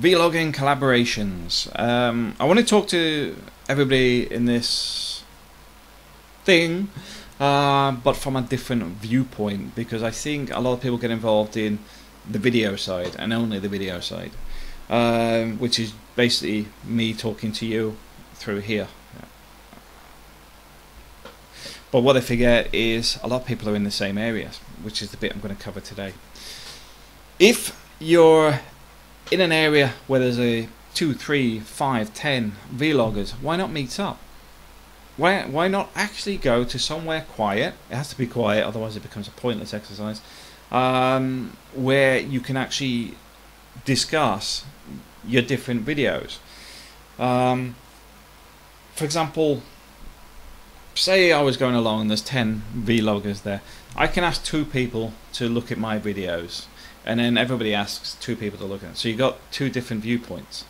Vlogging collaborations. Um, I want to talk to everybody in this thing, uh, but from a different viewpoint because I think a lot of people get involved in the video side and only the video side, um, which is basically me talking to you through here. But what I forget is a lot of people are in the same areas, which is the bit I'm going to cover today. If you're in an area where there's a two, three, five, ten vloggers, why not meet up? Why why not actually go to somewhere quiet? It has to be quiet, otherwise it becomes a pointless exercise. Um, where you can actually discuss your different videos. Um, for example, say I was going along and there's 10 vloggers there. I can ask two people to look at my videos and then everybody asks two people to look at it. So you got two different viewpoints.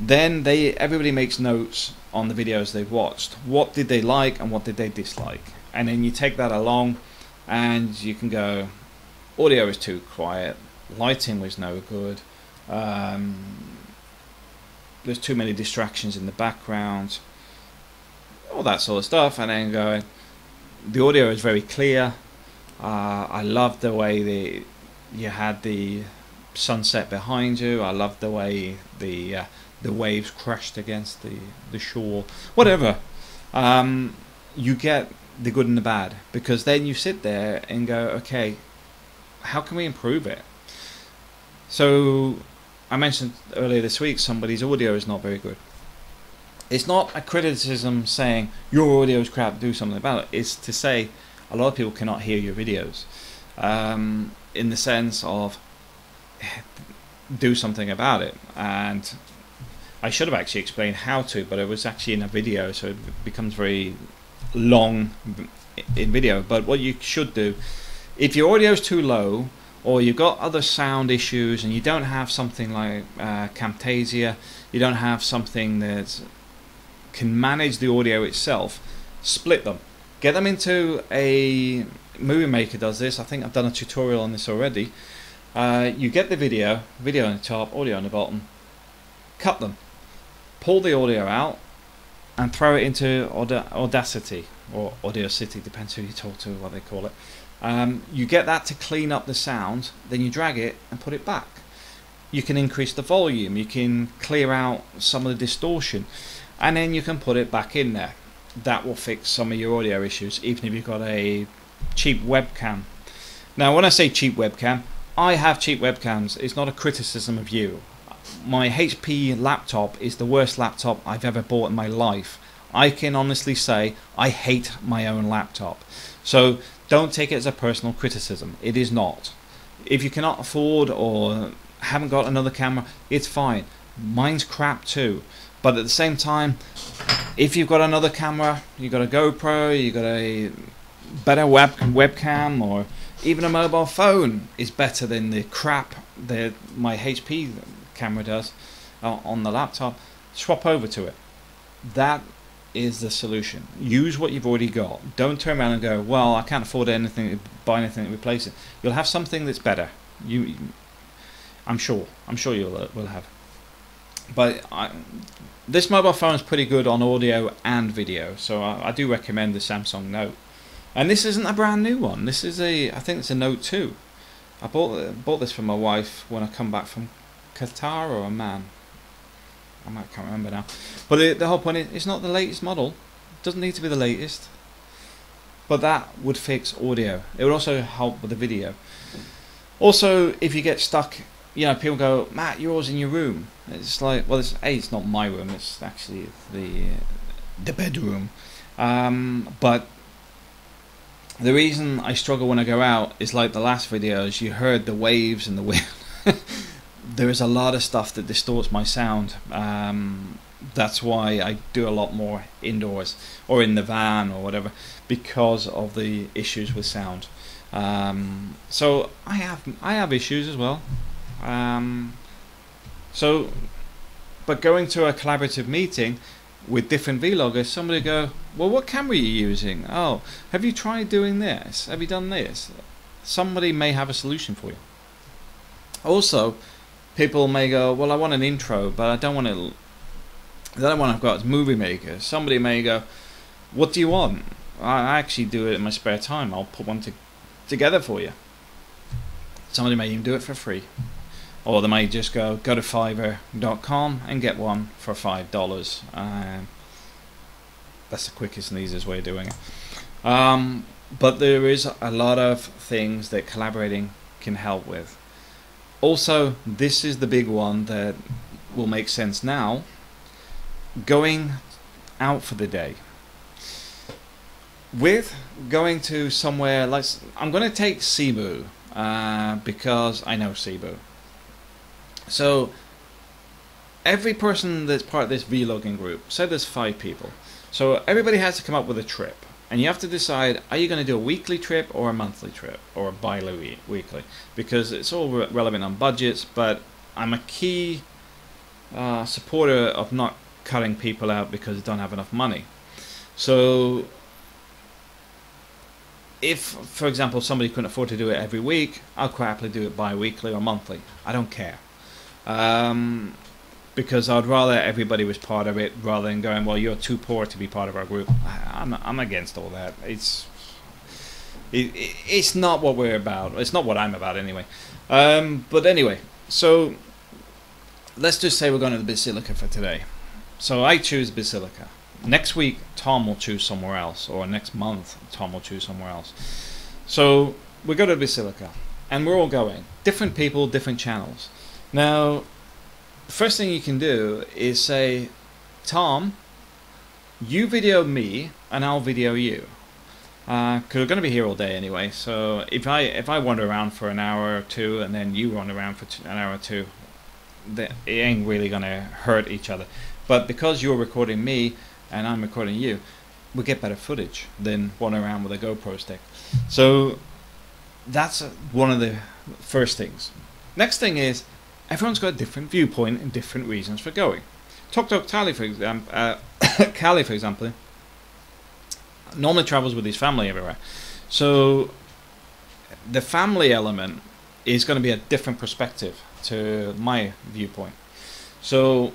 Then they everybody makes notes on the videos they've watched. What did they like and what did they dislike? And then you take that along and you can go audio is too quiet, lighting was no good. Um, there's too many distractions in the background, all that sort of stuff, and then going, the audio is very clear. Uh, I love the way the you had the sunset behind you. I loved the way the uh, the waves crashed against the the shore. Whatever, um, you get the good and the bad because then you sit there and go, okay, how can we improve it? So I mentioned earlier this week somebody's audio is not very good. It's not a criticism saying your audio is crap, do something about it. It's to say a lot of people cannot hear your videos. Um, in the sense of do something about it. And I should have actually explained how to, but it was actually in a video, so it becomes very long in video. But what you should do, if your audio is too low, or you've got other sound issues, and you don't have something like uh, Camtasia, you don't have something that can manage the audio itself, split them. Get them into a Movie Maker does this. I think I've done a tutorial on this already. Uh, you get the video, video on the top, audio on the bottom, cut them, pull the audio out, and throw it into Audacity or Audio City, depends who you talk to, what they call it. Um, you get that to clean up the sound, then you drag it and put it back. You can increase the volume, you can clear out some of the distortion, and then you can put it back in there. That will fix some of your audio issues, even if you've got a cheap webcam. Now, when I say cheap webcam, I have cheap webcams. It's not a criticism of you. My HP laptop is the worst laptop I've ever bought in my life. I can honestly say I hate my own laptop. So don't take it as a personal criticism. It is not. If you cannot afford or haven't got another camera, it's fine. Mine's crap too. But at the same time, if you've got another camera, you've got a GoPro, you've got a better web webcam or even a mobile phone is better than the crap that my HP camera does uh, on the laptop. Swap over to it. That is the solution. Use what you've already got. Don't turn around and go, "Well, I can't afford anything, buy anything to replace it." You'll have something that's better. You, I'm sure. I'm sure you'll uh, will have. But I, this mobile phone is pretty good on audio and video, so I, I do recommend the Samsung Note. And this isn't a brand new one. This is a, I think it's a Note 2. I bought bought this for my wife when I come back from Qatar or Amman. I might can't remember now. But the, the whole point is, it's not the latest model. It doesn't need to be the latest. But that would fix audio. It would also help with the video. Also, if you get stuck, you know, people go, Matt, yours in your room. It's like, well, it's a, it's not my room. It's actually the the bedroom. Um, but the reason I struggle when I go out is like the last videos, you heard the waves and the wind. there is a lot of stuff that distorts my sound. Um, that's why I do a lot more indoors or in the van or whatever because of the issues with sound. Um, so I have I have issues as well. Um, so, but going to a collaborative meeting with different vloggers, somebody go, well, what camera are you using? Oh, have you tried doing this? Have you done this? Somebody may have a solution for you. Also, people may go, well, I want an intro, but I don't want to. The other one I've got is Movie Maker. Somebody may go, what do you want? I actually do it in my spare time. I'll put one to, together for you. Somebody may even do it for free. Or they may just go go to Fiverr.com and get one for five dollars. Um, that's the quickest and easiest way of doing it. Um, but there is a lot of things that collaborating can help with. Also, this is the big one that will make sense now. Going out for the day. With going to somewhere like I'm going to take Cebu uh, because I know Cebu. So every person that's part of this vlogging group, say there's five people, so everybody has to come up with a trip. And you have to decide, are you going to do a weekly trip or a monthly trip or a bi-weekly? Because it's all re- relevant on budgets, but I'm a key uh, supporter of not cutting people out because they don't have enough money. So if, for example, somebody couldn't afford to do it every week, I'll quite happily do it bi-weekly or monthly. I don't care. Um, because I'd rather everybody was part of it rather than going, well, you're too poor to be part of our group. I, am I'm, I'm against all that. It's it, it's not what we're about. It's not what I'm about anyway. Um, but anyway, so let's just say we're going to the Basilica for today. So I choose Basilica. Next week, Tom will choose somewhere else, or next month, Tom will choose somewhere else. So we go to Basilica, and we're all going. Different people, different channels. Now, first thing you can do is say, Tom, you video me and I'll video you. Because uh, we're going to be here all day anyway. So if I if I wander around for an hour or two and then you wander around for an hour or two, it ain't really going to hurt each other. But because you're recording me and I'm recording you, we get better footage than wandering around with a GoPro stick. So that's one of the first things. Next thing is everyone's got a different viewpoint and different reasons for going. Tok Tok Tally, for example, uh, Cali, for example, normally travels with his family everywhere. So the family element is going to be a different perspective to my viewpoint. So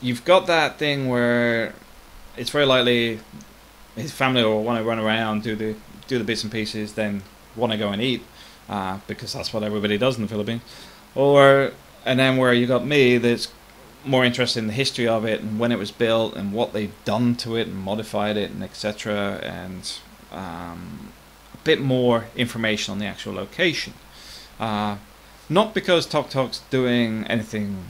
you've got that thing where it's very likely his family will want to run around, do the do the bits and pieces, then want to go and eat uh, because that's what everybody does in the Philippines or and then where you got me that's more interested in the history of it and when it was built and what they've done to it and modified it and etc and um, a bit more information on the actual location. Uh, not because Tok Tok's doing anything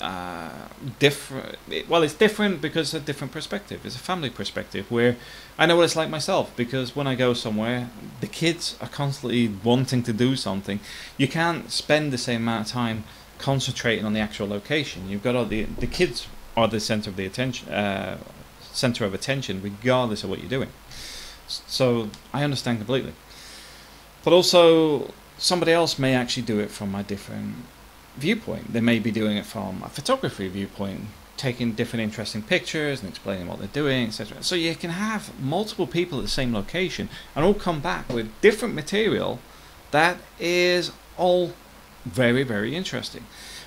uh, different. Well, it's different because it's a different perspective. It's a family perspective where I know what it's like myself. Because when I go somewhere, the kids are constantly wanting to do something. You can't spend the same amount of time concentrating on the actual location. You've got all the the kids are the center of the attention, uh, center of attention, regardless of what you're doing. So I understand completely. But also, somebody else may actually do it from a different viewpoint. They may be doing it from a photography viewpoint, taking different interesting pictures and explaining what they're doing, etc. So you can have multiple people at the same location and all come back with different material that is all very, very interesting.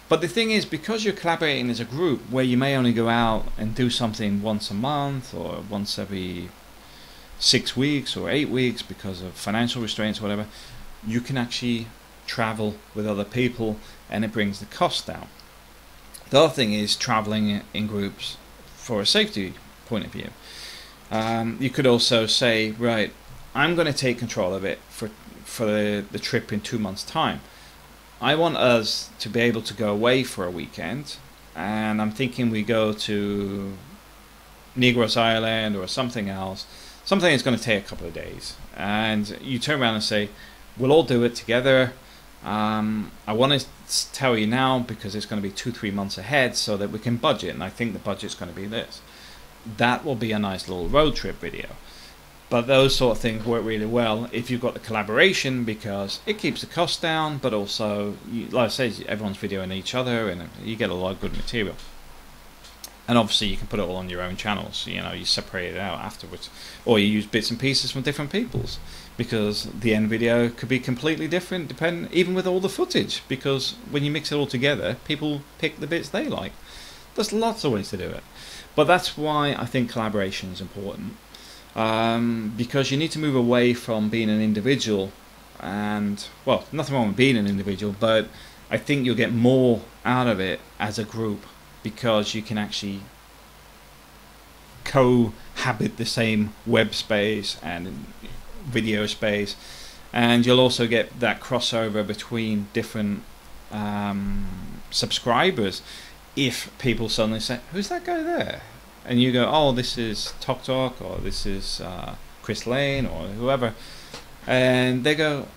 But the thing is, because you're collaborating as a group where you may only go out and do something once a month or once every six weeks or eight weeks because of financial restraints or whatever, you can actually travel with other people and it brings the cost down. The other thing is traveling in groups for a safety point of view. Um, you could also say, right, I'm going to take control of it for for the, the trip in two months' time. I want us to be able to go away for a weekend, and I'm thinking we go to Negros Island or something else, something that's going to take a couple of days. And you turn around and say, we'll all do it together. Um, I want to tell you now because it's going to be two, three months ahead so that we can budget, and I think the budget's going to be this. That will be a nice little road trip video. But those sort of things work really well if you've got the collaboration because it keeps the cost down, but also, like I say, everyone's videoing each other and you get a lot of good material. And obviously, you can put it all on your own channels. You know, you separate it out afterwards, or you use bits and pieces from different people's because the end video could be completely different depend even with all the footage because when you mix it all together people pick the bits they like. There's lots of ways to do it. But that's why I think collaboration is important. Um, because you need to move away from being an individual and well nothing wrong with being an individual but I think you'll get more out of it as a group because you can actually cohabit the same web space and video space. And you'll also get that crossover between different um, subscribers if people suddenly say who's that guy there? And you go oh this is Tok Tok or this is uh, Chris Lane or whoever. And they go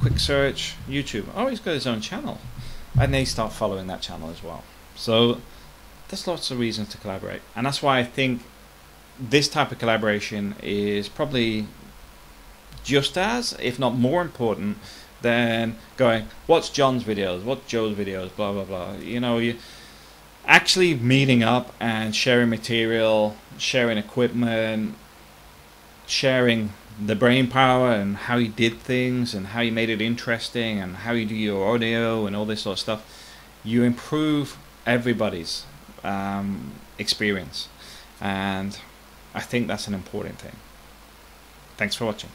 quick search YouTube. Oh he's got his own channel. And they start following that channel as well. So there's lots of reasons to collaborate. And that's why I think this type of collaboration is probably just as, if not more important than going, what's John's videos, what's Joe's videos, blah, blah, blah. You know, you actually meeting up and sharing material, sharing equipment, sharing the brain power and how you did things and how you made it interesting and how you do your audio and all this sort of stuff, you improve everybody's um, experience. And I think that's an important thing. Thanks for watching.